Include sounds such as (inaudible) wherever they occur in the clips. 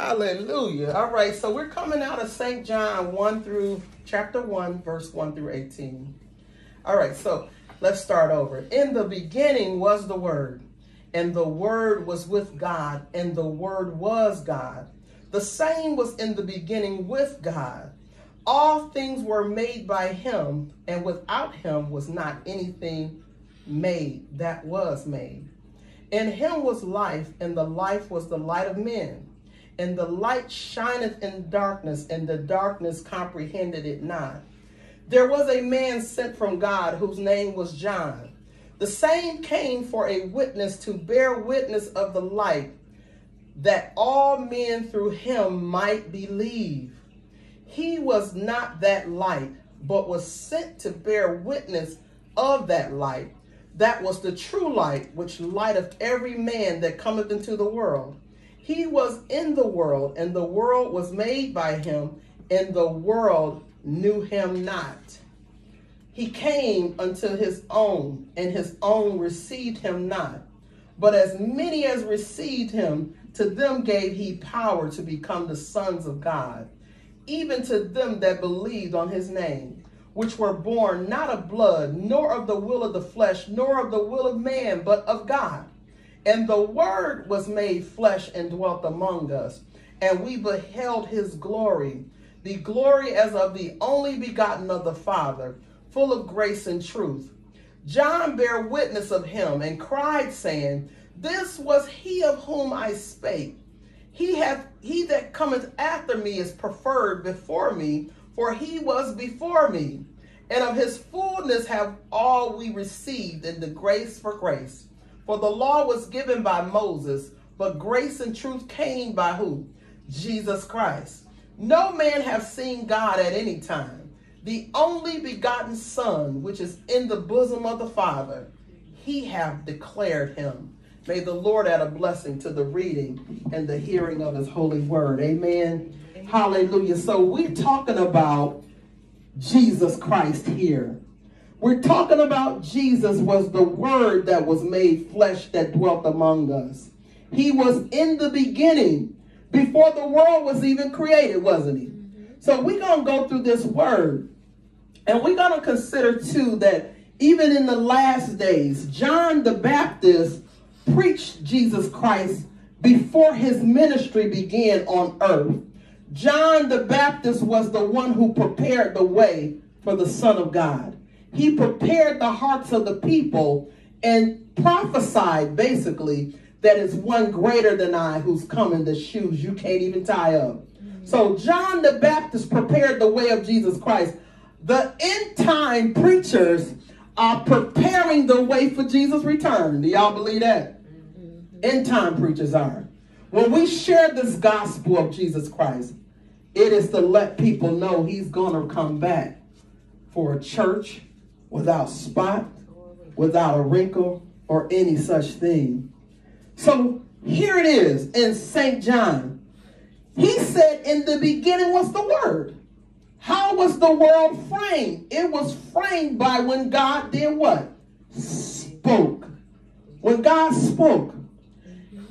Hallelujah. All right, so we're coming out of St. John 1 through chapter 1, verse 1 through 18. All right, so let's start over. In the beginning was the Word, and the Word was with God, and the Word was God. The same was in the beginning with God. All things were made by him, and without him was not anything made that was made. In him was life, and the life was the light of men. And the light shineth in darkness, and the darkness comprehended it not. There was a man sent from God whose name was John. The same came for a witness to bear witness of the light, that all men through him might believe. He was not that light, but was sent to bear witness of that light. That was the true light, which lighteth every man that cometh into the world. He was in the world, and the world was made by him, and the world knew him not. He came unto his own, and his own received him not. But as many as received him, to them gave he power to become the sons of God, even to them that believed on his name, which were born not of blood, nor of the will of the flesh, nor of the will of man, but of God. And the Word was made flesh and dwelt among us, and we beheld his glory, the glory as of the only begotten of the Father, full of grace and truth. John bare witness of him and cried, saying, This was he of whom I spake. He hath he that cometh after me is preferred before me, for he was before me. And of his fullness have all we received in the grace for grace. For the law was given by Moses, but grace and truth came by who? Jesus Christ. No man have seen God at any time. The only begotten Son, which is in the bosom of the Father, he hath declared him. May the Lord add a blessing to the reading and the hearing of his holy word. Amen. Amen. Hallelujah. So we're talking about Jesus Christ here. We're talking about Jesus was the word that was made flesh that dwelt among us. He was in the beginning before the world was even created, wasn't he? Mm-hmm. So we're going to go through this word and we're going to consider too that even in the last days, John the Baptist preached Jesus Christ before his ministry began on earth. John the Baptist was the one who prepared the way for the Son of God. He prepared the hearts of the people and prophesied basically that is one greater than I who's come in the shoes you can't even tie up. So John the Baptist prepared the way of Jesus Christ. The end time preachers are preparing the way for Jesus' return. Do y'all believe that? Mm-hmm. End time preachers are. When we share this gospel of Jesus Christ, it is to let people know he's going to come back for a church without spot, without a wrinkle, or any such thing. So here it is in St. John. He said, In the beginning was the Word. How was the world framed? It was framed by when God did what? Spoke. When God spoke.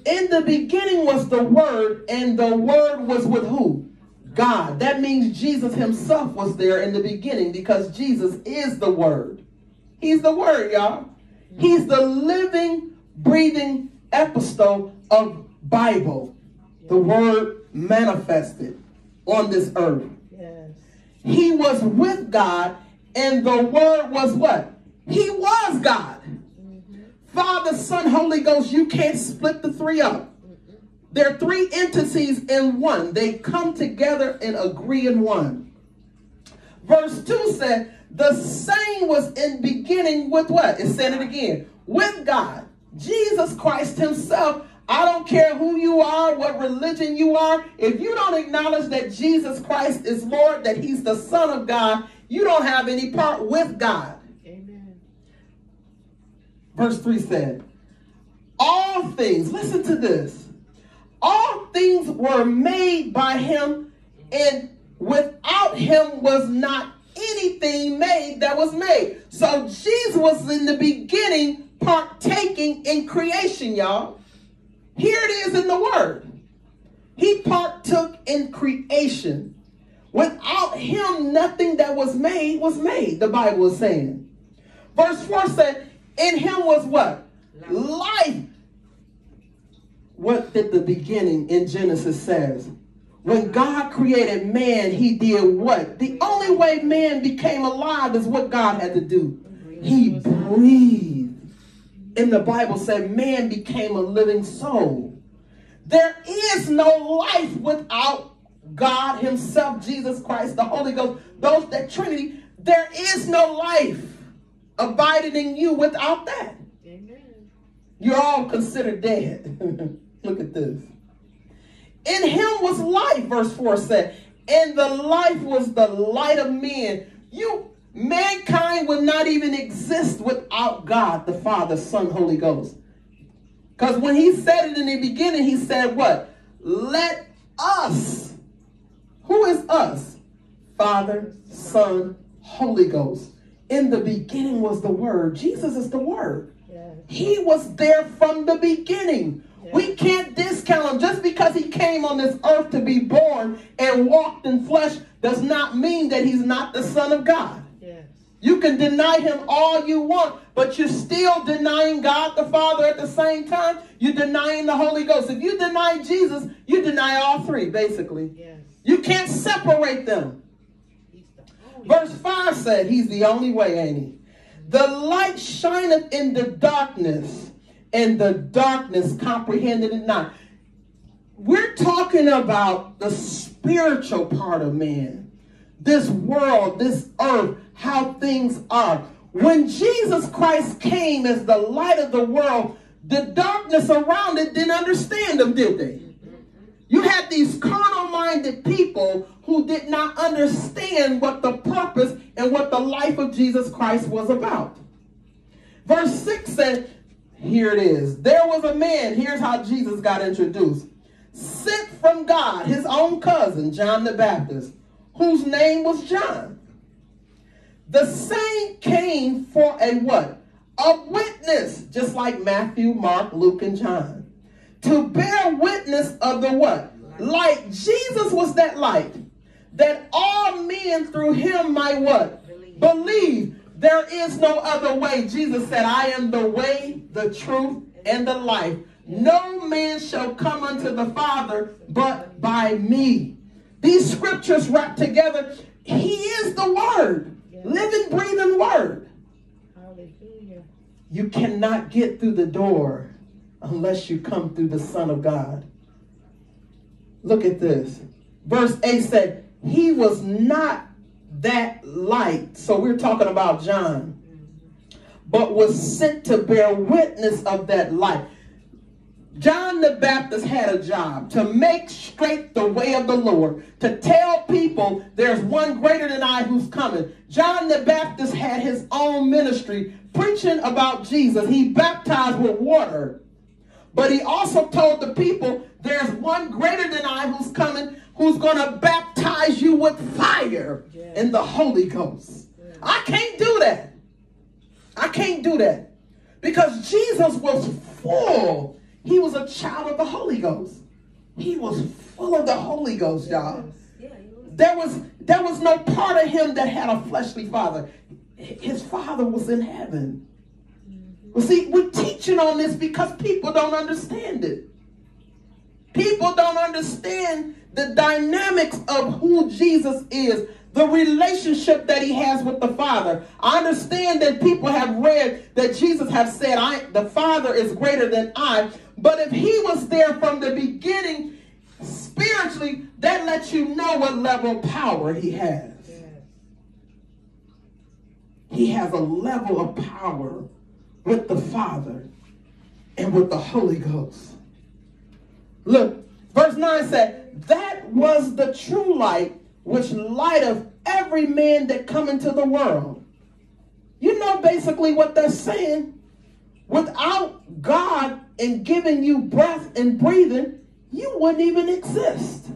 In the beginning was the Word, and the Word was with who? God. That means Jesus himself was there in the beginning because Jesus is the Word. He's the Word, y'all. He's the living, breathing epistle of Bible. The Word manifested on this earth. Yes. He was with God, and the Word was what? He was God. Mm-hmm. Father, Son, Holy Ghost, you can't split the three up. They're three entities in one. They come together and agree in one. Verse 2 said, the same was in beginning with what? It said it again. With God. Jesus Christ himself. I don't care who you are, what religion you are. If you don't acknowledge that Jesus Christ is Lord, that he's the Son of God, you don't have any part with God. Amen. Verse 3 said, All things, listen to this all things were made by him, and without him was not anything made that was made. So Jesus was in the beginning partaking in creation, y'all. Here it is in the word. He partook in creation. Without him, nothing that was made was made, the Bible is saying. Verse 4 said, In him was what? Life. What did the beginning in Genesis says? When God created man, he did what? The only way man became alive is what God had to do. He breathed. And the Bible said man became a living soul. There is no life without God himself, Jesus Christ, the Holy Ghost, those that Trinity. There is no life abiding in you without that. You're all considered dead. (laughs) Look at this. In him was life, verse 4 said, and the life was the light of men. You, mankind would not even exist without God, the Father, Son, Holy Ghost. Because when he said it in the beginning, he said what? Let us. Who is us? Father, Son, Holy Ghost. In the beginning was the Word. Jesus is the Word. Yes. He was there from the beginning. We can't discount him. Just because he came on this earth to be born and walked in flesh does not mean that he's not the Son of God. Yes. You can deny him all you want, but you're still denying God the Father at the same time. You're denying the Holy Ghost. If you deny Jesus, you deny all three, basically. Yes. You can't separate them. Verse 5 said, He's the only way, ain't he? The light shineth in the darkness and the darkness comprehended it not. We're talking about the spiritual part of man, this world, this earth, how things are. When Jesus Christ came as the light of the world, the darkness around it didn't understand him, did they? You had these carnal minded people who did not understand what the purpose and what the life of Jesus Christ was about. Verse 6 said, here it is. There was a man, here's how Jesus got introduced, sent from God, his own cousin, John the Baptist, whose name was John. The same came for a what? A witness, just like Matthew, Mark, Luke, and John. To bear witness of the what? Light. Jesus was that light. That all men through him might what? Believe. Believe. There is no other way. Jesus said, I am the way, the truth, and the life. No man shall come unto the Father but by me. These scriptures wrapped together. He is the Word, living, breathing Word. Hallelujah. You cannot get through the door unless you come through the Son of God. Look at this. Verse 8 said, He was not that light. So we're talking about John. But was sent to bear witness of that light. John the Baptist had a job to make straight the way of the Lord, to tell people there's one greater than I who's coming. John the Baptist had his own ministry preaching about Jesus. He baptized with water. But he also told the people there's one greater than I who's coming who's going to baptize you with fire yeah. in the Holy Ghost. Yeah. I can't do that. I can't do that. Because Jesus was full. He was a child of the Holy Ghost. He was full of the Holy Ghost, y'all. There was, there was no part of him that had a fleshly father. His father was in heaven. Well, see, we're teaching on this because people don't understand it. People don't understand the dynamics of who Jesus is, the relationship that he has with the Father. I understand that people have read that Jesus have said, I the Father is greater than I. But if he was there from the beginning, spiritually, that lets you know what level of power he has. He has a level of power with the Father and with the Holy Ghost. Look, verse 9 said, That was the true light which lighteth every man that come into the world. You know basically what they're saying. Without God and giving you breath and breathing, you wouldn't even exist.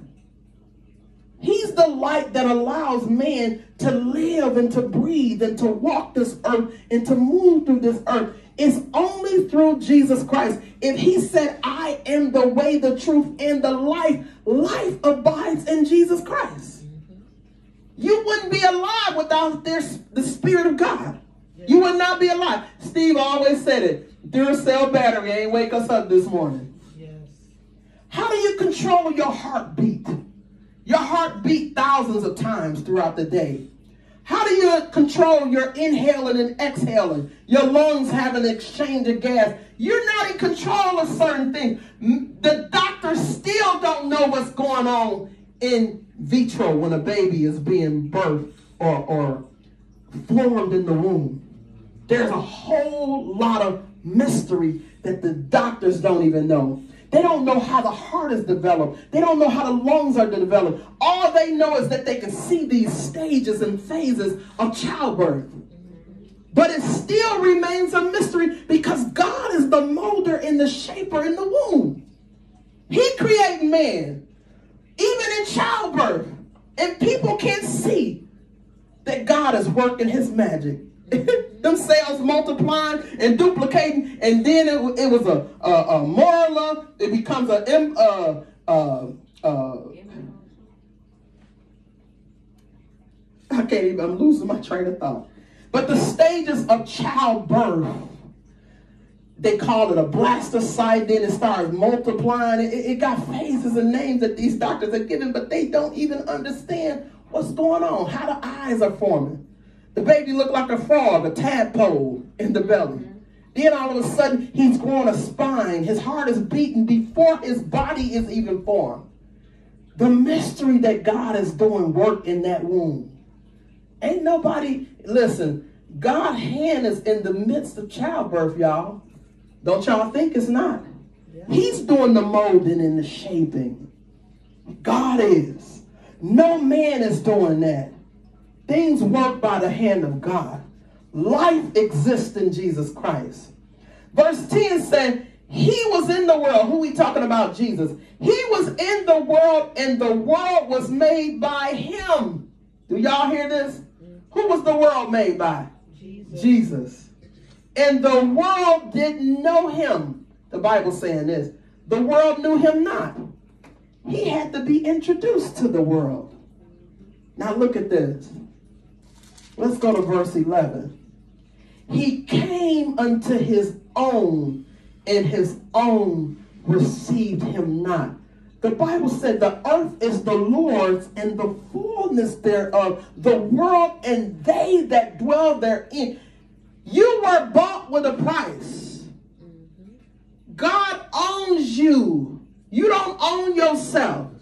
He's the light that allows man to live and to breathe and to walk this earth and to move through this earth. It's only through Jesus Christ. If he said, I am the way, the truth, and the life, life abides in Jesus Christ. You wouldn't be alive without this, the Spirit of God. You would not be alive. Steve always said it. Duracell battery ain't wake us up this morning. Yes. How do you control your heartbeat? Your heart beat thousands of times throughout the day. How do you control your inhaling and exhaling? Your lungs have an exchange of gas. You're not in control of certain things. The doctors still don't know what's going on in vitro when a baby is being birthed or, or formed in the womb. There's a whole lot of mystery that the doctors don't even know. They don't know how the heart is developed. They don't know how the lungs are developed. All they know is that they can see these stages and phases of childbirth. But it still remains a mystery because God is the molder and the shaper in the womb. He created man, even in childbirth. And people can't see that God is working his magic. (laughs) them multiplying and duplicating, and then it, it was a, a, a it becomes a, uh, uh, uh, I can't even, I'm losing my train of thought. But the stages of childbirth, they call it a blastocyte, then it starts multiplying. It, it got phases and names that these doctors are giving, but they don't even understand what's going on, how the eyes are forming. The baby looked like a frog, a tadpole in the belly. Then all of a sudden, he's growing a spine. His heart is beating before his body is even formed. The mystery that God is doing work in that womb. Ain't nobody, listen, God's hand is in the midst of childbirth, y'all. Don't y'all think it's not? Yeah. He's doing the molding and the shaping. God is. No man is doing that. Things work by the hand of God. Life exists in Jesus Christ. Verse 10 said, He was in the world. Who we talking about? Jesus. He was in the world, and the world was made by him. Do y'all hear this? Who was the world made by? Jesus. Jesus. And the world didn't know him. The Bible saying this. The world knew him not. He had to be introduced to the world. Now look at this. Let's go to verse 11. He came unto his own, and his own received him not. The Bible said the earth is the Lord's and the fullness thereof, the world and they that dwell therein. You were bought with a price. Mm-hmm. God owns you. You don't own yourself.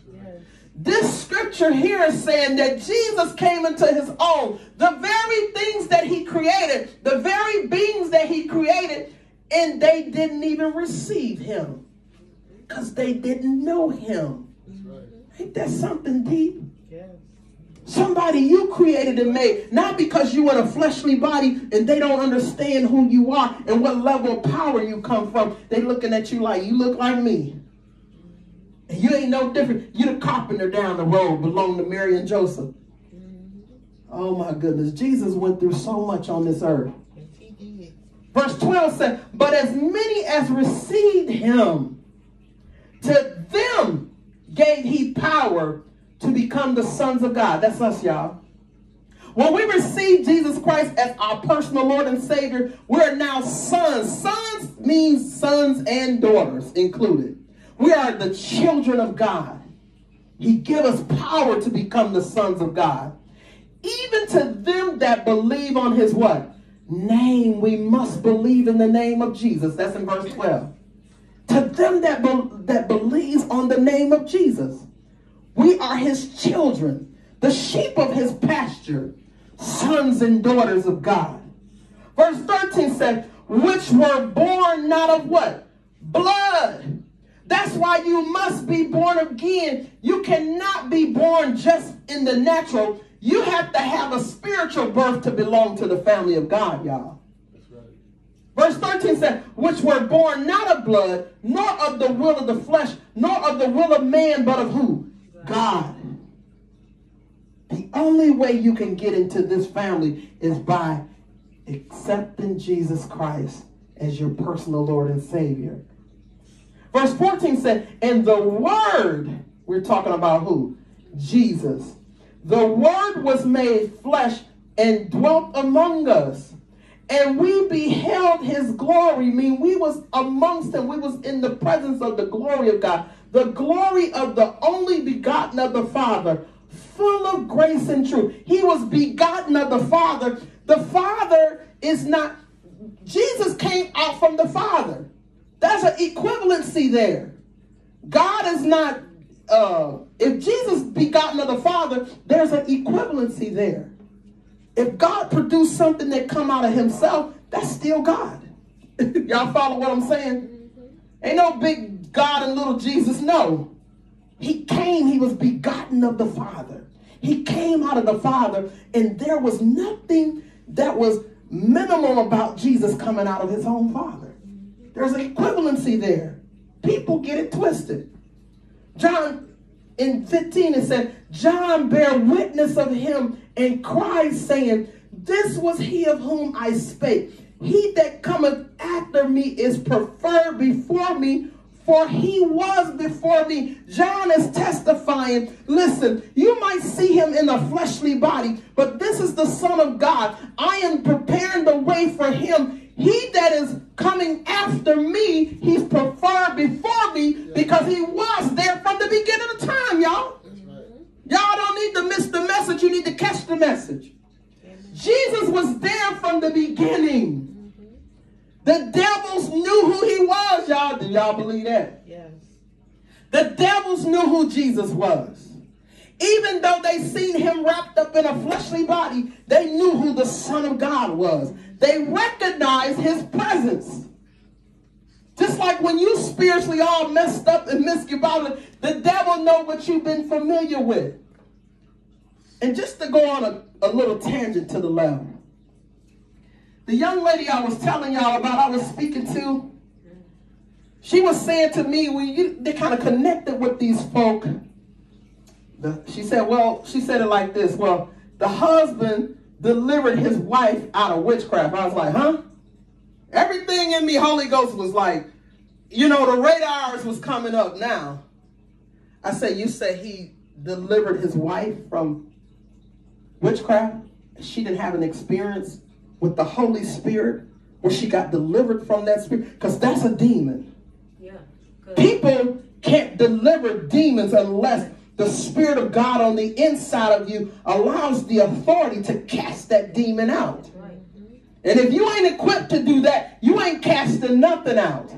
This scripture here is saying that Jesus came into his own. The very things that he created, the very beings that he created, and they didn't even receive him because they didn't know him. Right. Ain't that something deep? Somebody you created and made, not because you in a fleshly body and they don't understand who you are and what level of power you come from. They looking at you like, you look like me. And you ain't no different. You the carpenter down the road belong to Mary and Joseph. Mm-hmm. Oh my goodness. Jesus went through so much on this earth. Verse 12 said, But as many as received him, to them gave he power to become the sons of God. That's us, y'all. When we receive Jesus Christ as our personal Lord and Savior, we're now sons. Sons means sons and daughters included. We are the children of God. He give us power to become the sons of God. Even to them that believe on his what? Name. We must believe in the name of Jesus. That's in verse 12. To them that, be, that believes on the name of Jesus. We are his children, the sheep of his pasture, sons and daughters of God. Verse 13 says, which were born not of what? Blood that's why you must be born again. You cannot be born just in the natural. You have to have a spiritual birth to belong to the family of God, y'all. Verse 13 says, which were born not of blood, nor of the will of the flesh, nor of the will of man, but of who? God. The only way you can get into this family is by accepting Jesus Christ as your personal Lord and Savior. Verse 14 said, And the Word, we're talking about who? Jesus. The Word was made flesh and dwelt among us. And we beheld his glory. I mean, we was amongst him. We was in the presence of the glory of God. The glory of the only begotten of the Father, full of grace and truth. He was begotten of the Father. The Father is not, Jesus came out from the Father. There's an equivalency there. God is not, uh, if Jesus begotten of the Father, there's an equivalency there. If God produced something that come out of himself, that's still God. (laughs) Y'all follow what I'm saying? Ain't no big God and little Jesus, no. He came, he was begotten of the Father. He came out of the Father, and there was nothing that was minimal about Jesus coming out of his own Father. There's an equivalency there. People get it twisted. John in 15 it said, John bare witness of him and cried, saying, This was he of whom I spake. He that cometh after me is preferred before me, for he was before me. John is testifying. Listen, you might see him in a fleshly body, but this is the Son of God. I am preparing the way for him. He that is coming after me, he's preferred before me because he was there from the beginning of time, y'all. Y'all don't need to miss the message. You need to catch the message. Jesus was there from the beginning. The devils knew who he was, y'all. Do y'all believe that? Yes. The devils knew who Jesus was. Even though they seen him wrapped up in a fleshly body, they knew who the Son of God was. They recognized his presence. Just like when you spiritually all messed up and misguided, the devil know what you've been familiar with. And just to go on a, a little tangent to the left. The young lady I was telling y'all about, I was speaking to, she was saying to me, when you, they kind of connected with these folk. The, she said, well, she said it like this. Well, the husband delivered his wife out of witchcraft. I was like, huh? Everything in me, Holy Ghost, was like, you know, the radars was coming up now. I said, you say he delivered his wife from witchcraft? She didn't have an experience with the Holy Spirit where she got delivered from that spirit? Because that's a demon. Yeah. People can't deliver demons unless the Spirit of God on the inside of you allows the authority to cast that demon out. And if you ain't equipped to do that, you ain't casting nothing out.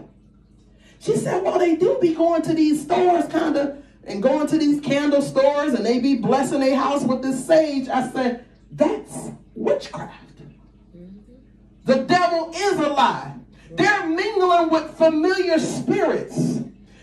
She said, well, they do be going to these stores kind of and going to these candle stores and they be blessing their house with this sage. I said, that's witchcraft. The devil is a lie. They're mingling with familiar spirits.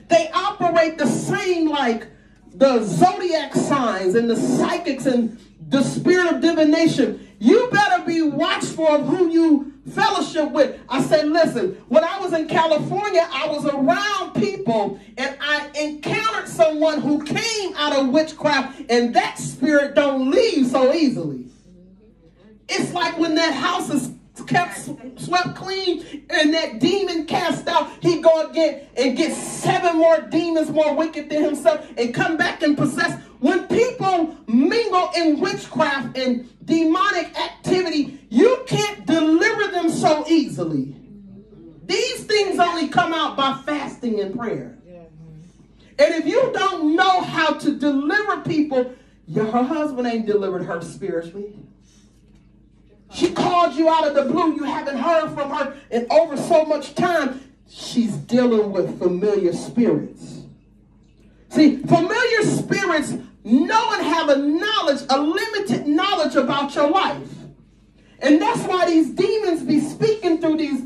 They operate the same like the zodiac signs and the psychics and the spirit of divination. You better be watchful of who you fellowship with. I said, listen, when I was in California, I was around people and I encountered someone who came out of witchcraft and that spirit don't leave so easily. It's like when that house is kept swept clean and that demon cast out, he go again and get seven more demons more wicked than himself and come back and possess. When people mingle in witchcraft and demonic activity, you can't deliver them so easily. These things only come out by fasting and prayer. And if you don't know how to deliver people, your husband ain't delivered her spiritually. She called you out of the blue. You haven't heard from her in over so much time. She's dealing with familiar spirits. See, familiar spirits know and have a knowledge, a limited knowledge about your life. And that's why these demons be speaking through these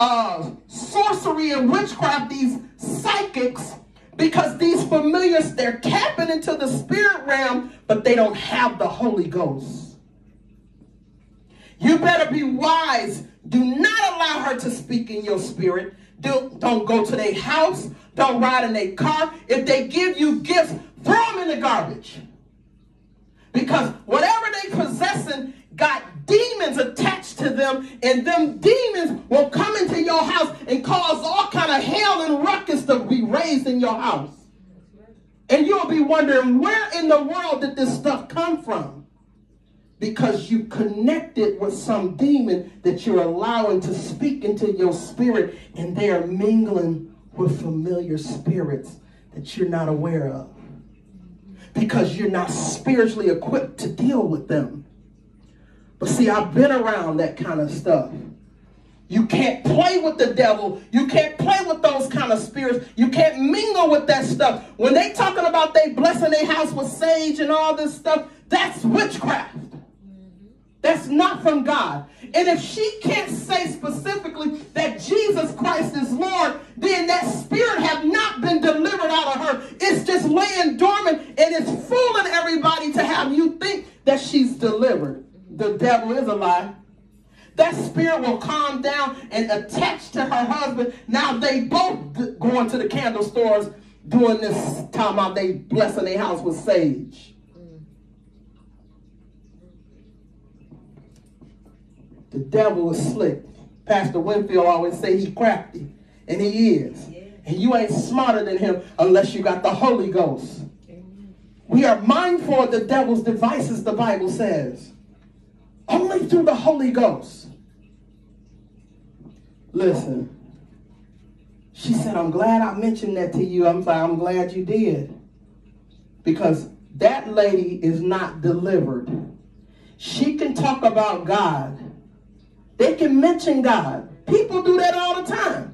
uh, sorcery and witchcraft, these psychics, because these familiars, they're tapping into the spirit realm, but they don't have the Holy Ghost. You better be wise. Do not allow her to speak in your spirit. Do, don't go to their house. Don't ride in their car. If they give you gifts, throw them in the garbage. Because whatever they possessing got demons attached to them, and them demons will come into your house and cause all kind of hell and ruckus to be raised in your house. And you'll be wondering, where in the world did this stuff come from? Because you connected with some demon that you're allowing to speak into your spirit, and they are mingling with familiar spirits that you're not aware of. Because you're not spiritually equipped to deal with them. But see, I've been around that kind of stuff. You can't play with the devil. You can't play with those kind of spirits. You can't mingle with that stuff. When they talking about they blessing their house with sage and all this stuff, that's witchcraft. That's not from God. And if she can't say specifically that Jesus Christ is Lord, then that spirit have not been delivered out of her. It's just laying dormant and it's fooling everybody to have you think that she's delivered. The devil is a lie. That spirit will calm down and attach to her husband. Now they both going to the candle stores doing this time out they blessing their house with sage. The devil is slick. Pastor Winfield always say he crafty. And he is. And you ain't smarter than him unless you got the Holy Ghost. We are mindful of the devil's devices, the Bible says. Only through the Holy Ghost. Listen. She said, I'm glad I mentioned that to you. I'm I'm glad you did. Because that lady is not delivered. She can talk about God. They can mention God. People do that all the time.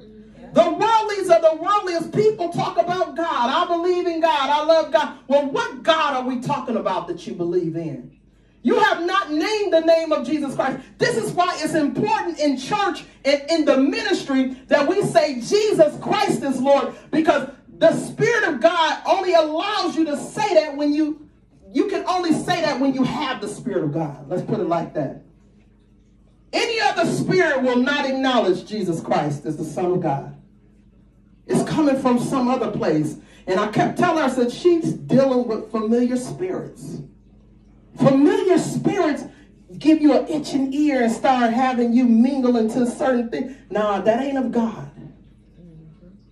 The worldlies are the worldliest people talk about God. I believe in God. I love God. Well, what God are we talking about that you believe in? You have not named the name of Jesus Christ. This is why it's important in church and in the ministry that we say Jesus Christ is Lord because the Spirit of God only allows you to say that when you, you can only say that when you have the Spirit of God. Let's put it like that. Any other spirit will not acknowledge Jesus Christ as the Son of God. It's coming from some other place. And I kept telling her, I said, she's dealing with familiar spirits. Familiar spirits give you an itching ear and start having you mingle into certain things. Nah, that ain't of God.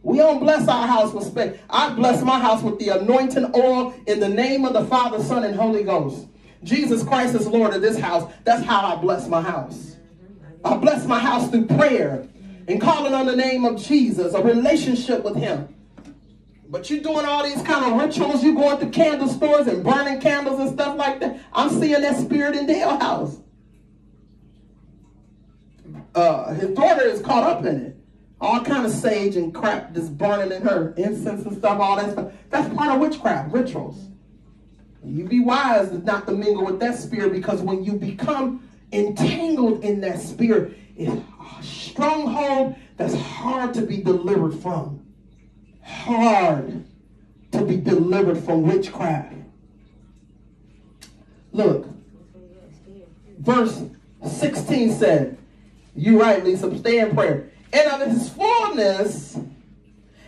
We don't bless our house with spit. I bless my house with the anointing oil in the name of the Father, Son, and Holy Ghost. Jesus Christ is Lord of this house. That's how I bless my house. I bless my house through prayer and calling on the name of Jesus, a relationship with him. But you're doing all these kind of rituals. You're going to candle stores and burning candles and stuff like that. I'm seeing that spirit in Dale house. Uh, his daughter is caught up in it. All kind of sage and crap just burning in her. Incense and stuff, all that stuff. That's part of witchcraft, rituals. You be wise not to mingle with that spirit because when you become entangled in that spirit, is a stronghold that's hard to be delivered from hard to be delivered from witchcraft. Look, verse 16 said, You right, Lisa, stay in prayer. And of his fullness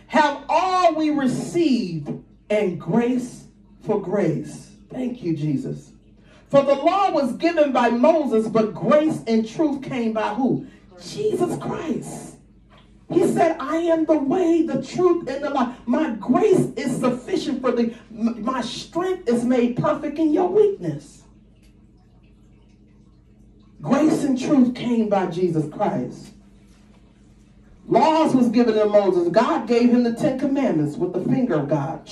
have all we received, and grace for grace. Thank you, Jesus. For the law was given by Moses, but grace and truth came by who? Jesus Christ. He said, I am the way, the truth, and the life. My grace is sufficient for thee. My strength is made perfect in your weakness. Grace and truth came by Jesus Christ. Laws was given to Moses. God gave him the Ten Commandments with the finger of God.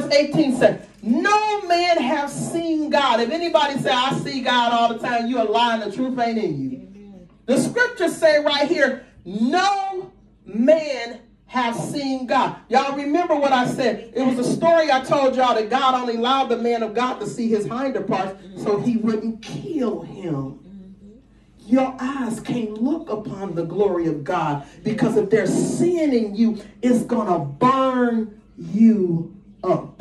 Verse 18 says, no man have seen God. If anybody say, I see God all the time, you are lying. The truth ain't in you. The scriptures say right here, no man have seen God. Y'all remember what I said? It was a story I told y'all that God only allowed the man of God to see his hinder parts so he wouldn't kill him. Your eyes can't look upon the glory of God because if there's sin in you, it's going to burn you up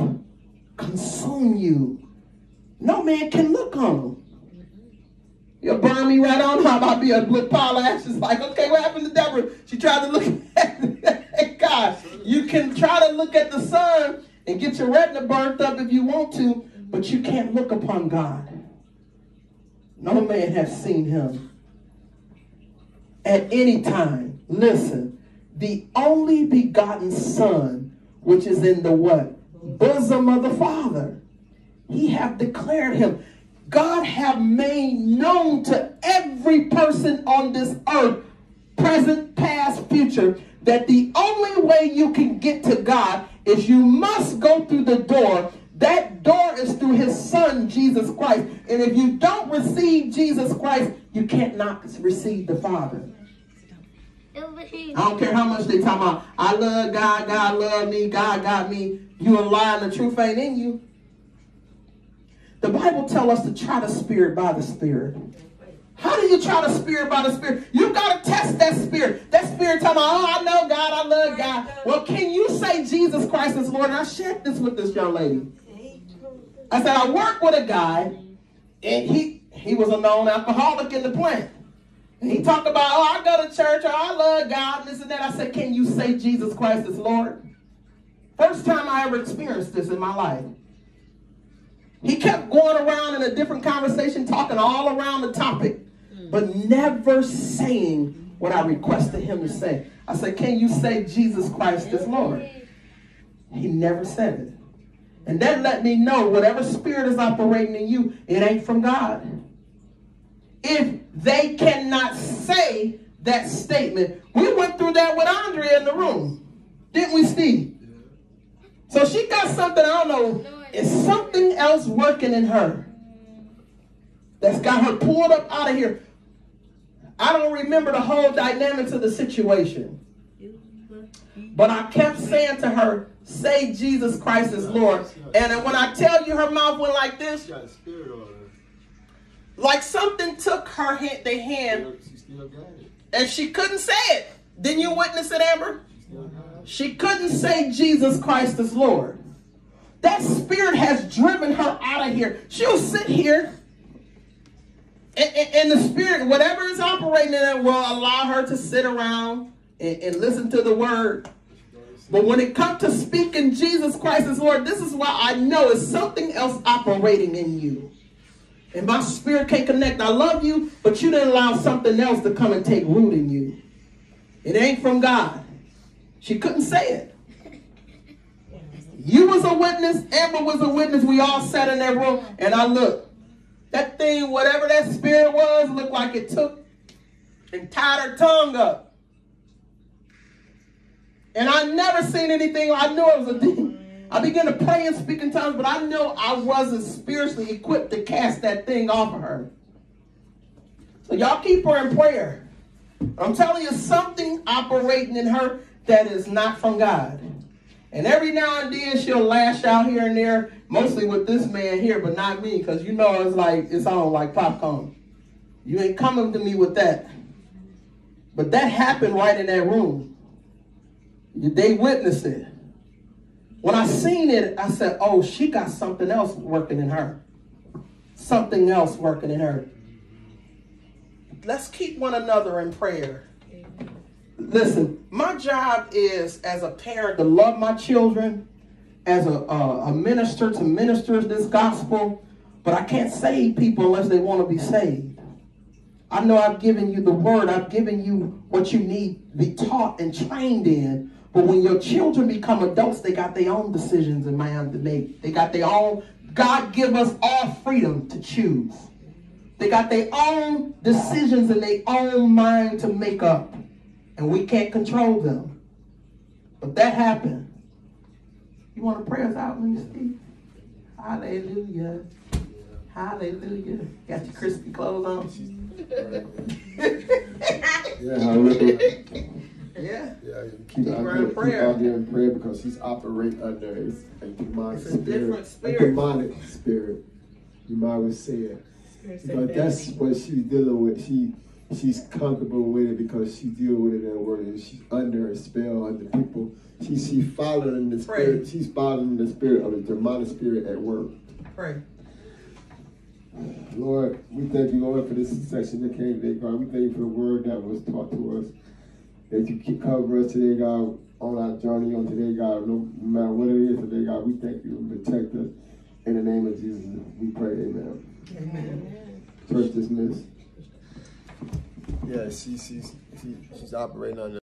consume you. No man can look on them. You'll burn me right on how about be a little pile of ashes like, okay, what happened to Deborah? She tried to look (laughs) at God. You can try to look at the sun and get your retina burnt up if you want to, but you can't look upon God. No man has seen him at any time. Listen, the only begotten Son, which is in the what? Bosom of the Father. He have declared him. God have made known to every person on this earth, present, past, future, that the only way you can get to God is you must go through the door. That door is through his son, Jesus Christ. And if you don't receive Jesus Christ, you can't not receive the Father. I don't care how much they talk about, I love God, God love me, God got me. You a lie and the truth ain't in you. The Bible tell us to try the spirit by the spirit. How do you try the spirit by the spirit? You got to test that spirit. That spirit talking about, oh, I know God, I love God. Well, can you say Jesus Christ is Lord? And I shared this with this young lady. I said, I work with a guy, and he he was a known alcoholic in the plant. He talked about, oh, I go to church, or I love God, and this and that. I said, can you say Jesus Christ is Lord? First time I ever experienced this in my life. He kept going around in a different conversation, talking all around the topic, but never saying what I requested him to say. I said, Can you say Jesus Christ is Lord? He never said it. And that let me know whatever spirit is operating in you, it ain't from God. If they cannot say that statement, we went through that with Andrea in the room, didn't we, Steve? So she got something, I don't know, it's something else working in her that's got her pulled up out of here. I don't remember the whole dynamics of the situation. But I kept saying to her, say Jesus Christ is Lord. And when I tell you her mouth went like this, like something took her hand, the hand, and she couldn't say it. Didn't you witness it, Amber? She couldn't say Jesus Christ is Lord. That spirit has driven her out of here. She'll sit here, and, and, and the spirit, whatever is operating in it, will allow her to sit around and, and listen to the word. But when it comes to speaking Jesus Christ as Lord, this is why I know it's something else operating in you. And my spirit can't connect. I love you, but you didn't allow something else to come and take root in you. It ain't from God. She couldn't say it. You was a witness, Amber was a witness. We all sat in that room, and I looked. That thing, whatever that spirit was, looked like it took and tied her tongue up. And I never seen anything. I knew it was a demon. I began to pray and speak in tongues, but I know I wasn't spiritually equipped to cast that thing off of her. So y'all keep her in prayer. I'm telling you, something operating in her that is not from God. And every now and then she'll lash out here and there, mostly with this man here, but not me, because you know it's like it's on like popcorn. You ain't coming to me with that. But that happened right in that room. They witnessed it. When I seen it, I said, oh, she got something else working in her. Something else working in her. Let's keep one another in prayer. Listen, my job is as a parent to love my children, as a, a, a minister to minister this gospel, but I can't save people unless they want to be saved. I know I've given you the word, I've given you what you need to be taught and trained in. But when your children become adults, they got their own decisions in mind to make. They got their own, God give us all freedom to choose. They got their own decisions in their own mind to make up and we can't control them. But that happened. You want to pray us out speak? Hallelujah. Hallelujah. Got your crispy clothes on? yeah, hallelujah. Yeah. Yeah, keep, keep her in prayer. Keep her in prayer because she's operating under a, a demonic it's a spirit. Different spirit. A demonic spirit. You might have said. But that's what she's dealing with. She she's comfortable with it because she deal with it in word and she's under a spell under people. She she following the spirit. Pray. She's following the spirit of the demonic spirit at work. Pray. Lord, we thank you, Lord, for this session that came today, God. We thank you for the word that was taught to us. That you keep covering us today, God, on our journey on today, God. No matter what it is today, God, we thank you and protect us. In the name of Jesus, we pray, amen. Amen. Church dismissed. Yeah, she, she's she, she's operating under